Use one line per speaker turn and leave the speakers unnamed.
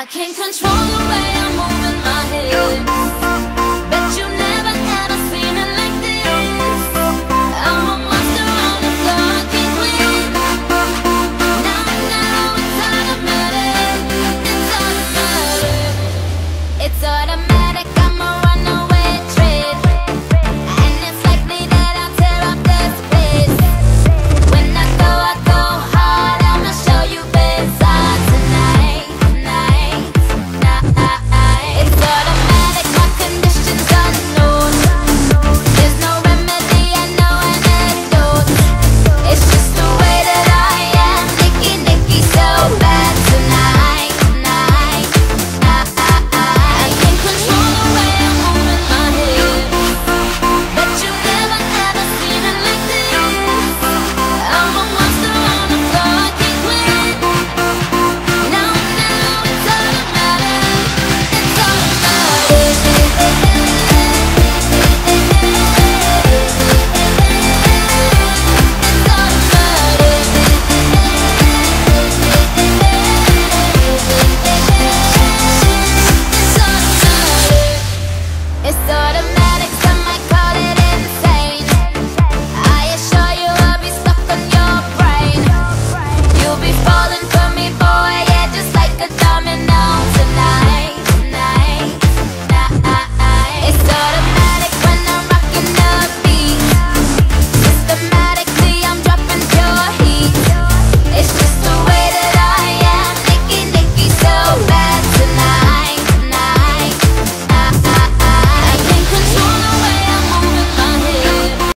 I can't control the way I'm moving my head.